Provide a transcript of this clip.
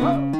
Huh?